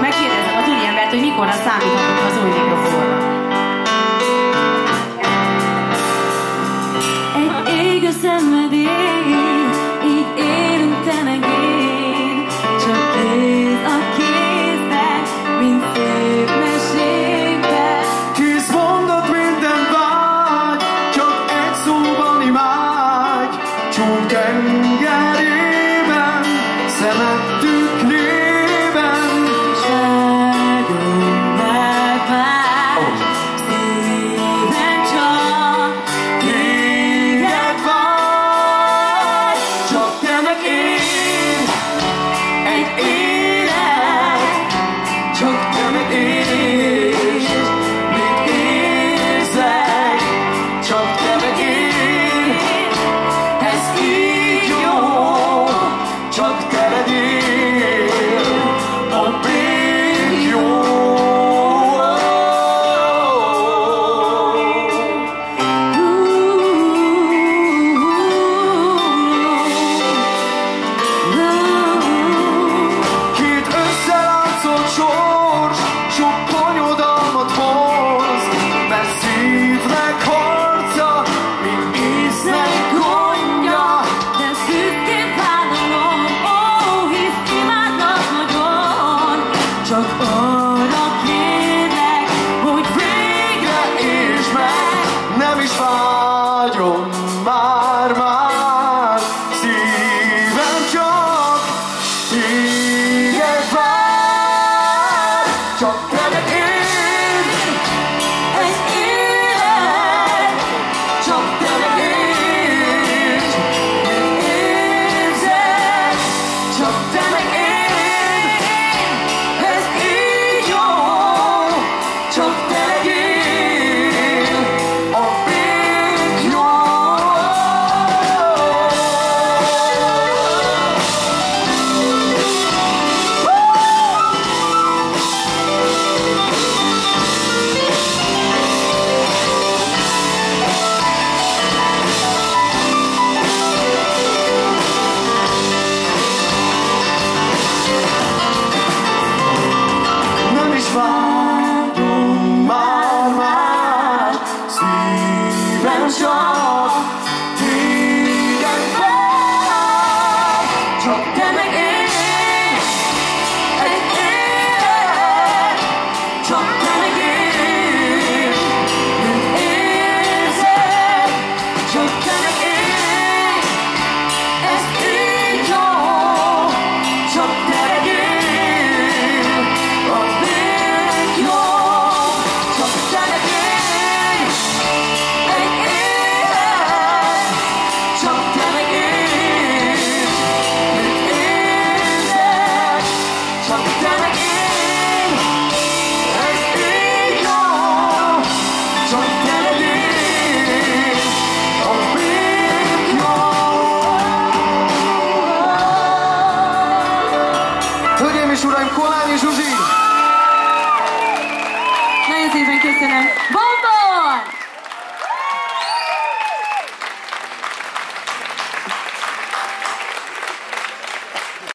megkérdezem az úriembert, hogy mikor számíthatunk az új mikrofonra. Egy ég a így érintene én, csak kéz a mint szép mesékben. Tíz minden vágy, csak egy szóban imádj, csók tengerében, szemed. it is. Csak arra kérlek, hogy végre értsd meg. Nem is vágyom már-már Szívem csak téged vár. Csak 아. és uraim, Kolányi Zsuzsi! Nagyon szépen köszönöm.